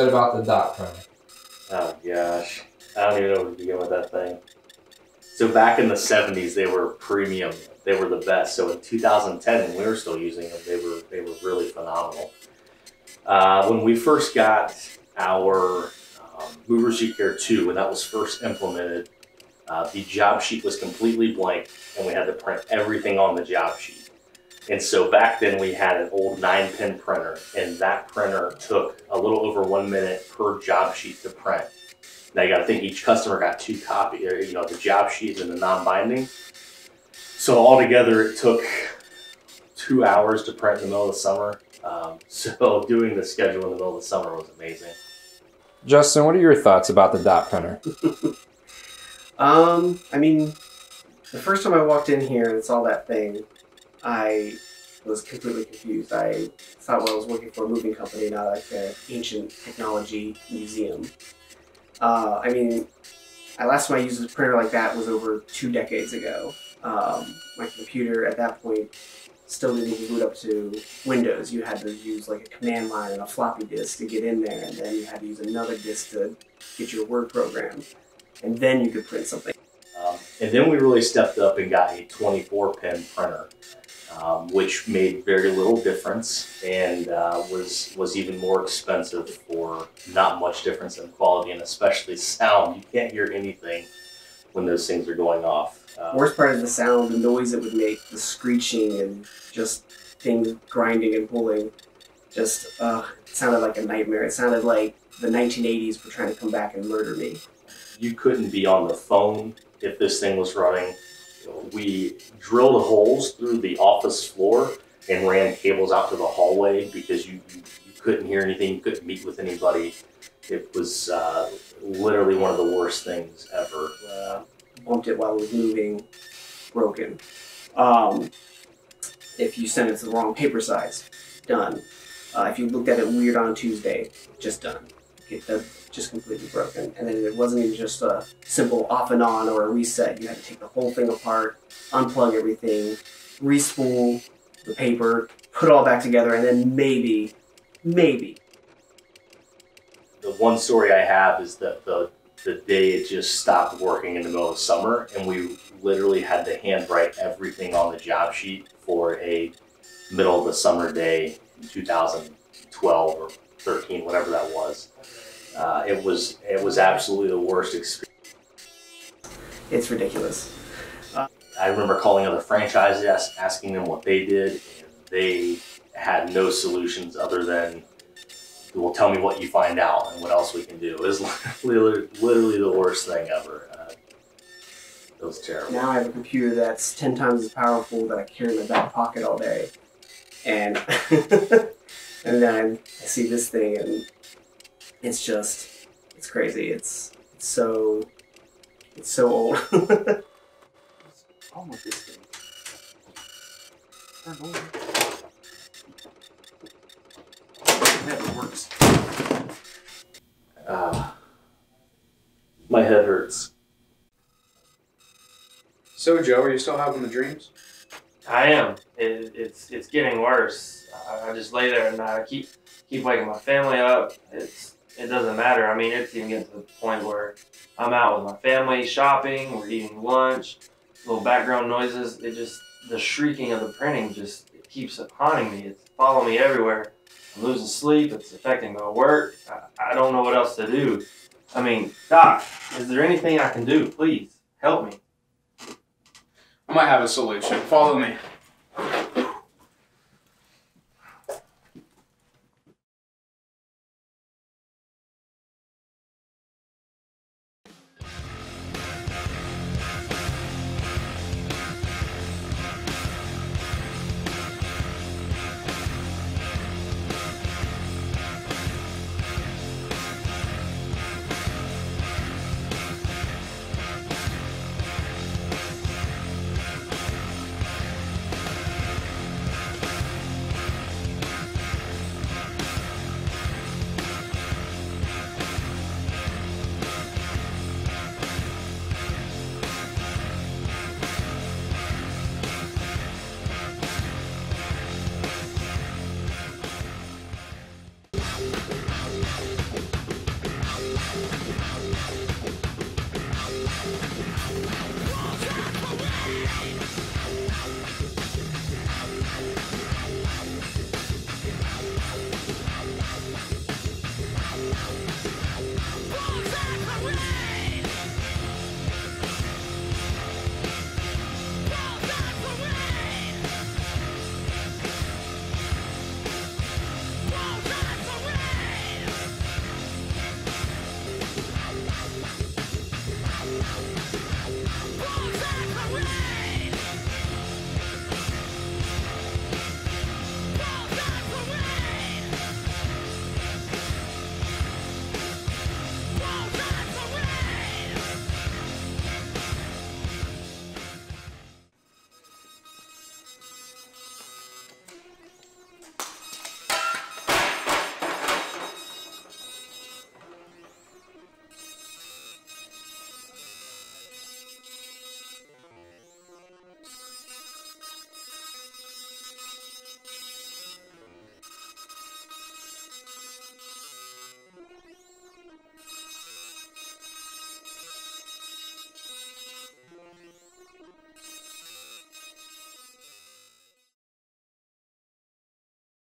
bit about the dot printer. Oh gosh, I don't even know where to begin with that thing. So back in the '70s, they were premium. They were the best. So in 2010, when we were still using them, they were they were really phenomenal. Uh, when we first got our um, Mover Sheet Care 2, when that was first implemented, uh, the job sheet was completely blank, and we had to print everything on the job sheet. And so back then we had an old nine pin printer, and that printer took a little over one minute per job sheet to print. Now you got to think each customer got two copies, you know, the job sheet and the non-binding. So altogether, it took two hours to print in the middle of the summer. Um, so doing the schedule in the middle of the summer was amazing. Justin, what are your thoughts about the dot printer? Um, I mean, the first time I walked in here and saw that thing, I was completely confused. I thought I was working for a moving company, not like an ancient technology museum. Uh, I mean, I last time I used a printer like that was over two decades ago. Um, my computer at that point still didn't boot up to Windows. You had to use like a command line and a floppy disk to get in there, and then you had to use another disk to get your Word program, and then you could print something. Um, and then we really stepped up and got a 24 pin printer, um, which made very little difference and uh, was was even more expensive for not much difference in quality and especially sound. You can't hear anything when those things are going off. Um, Worst part is the sound, the noise it would make, the screeching and just things grinding and pulling. Just uh, sounded like a nightmare. It sounded like the 1980s were trying to come back and murder me. you couldn't be on the phone if this thing was running. We drilled holes through the office floor and ran cables out to the hallway because you, you, couldn't hear anything, you couldn't meet with anybody. It was uh, literally one of the worst things ever. Uh, bumped it while it was moving, broken. Um, if you sent it to the wrong paper size, done. Uh, if you looked at it weird on Tuesday, just done. It, uh, just completely broken. And then it wasn't even just a simple off and on or a reset. You had to take the whole thing apart, unplug everything, respool the paper, put it all back together, and then maybe, maybe The one story I have is that the the day it just stopped working in the middle of summer, and we literally had to handwrite everything on the job sheet for a middle of the summer day in 2012 or 13, whatever that was. Uh, it was it was absolutely the worst experience. it's ridiculous. I remember calling other franchises, ask, asking them what they did, and they had no solutions other than, "Well, tell me what you find out and what else we can do." It was literally, literally the worst thing ever. Uh, it was terrible. Now I have a computer that's 10 times as powerful that I carry in my back pocket all day. And and then I see this thing and it's just it's crazy. It's it's so it's so old. What's wrong with this thing? Turn over. It never works. Uh, my head hurts. So, Joe, are you still having the dreams? I am. It, it's it's getting worse. I, I just lay there and I keep keep waking my family up. It's it doesn't matter. I mean, it's even getting to the point where I'm out with my family shopping. We're eating lunch. Little background noises. It just the shrieking of the printing just keeps haunting me. It's following me everywhere. I'm losing sleep. It's affecting my work. I, I don't know what else to do. I mean, Doc, is there anything I can do? Please help me. I might have a solution. Follow me.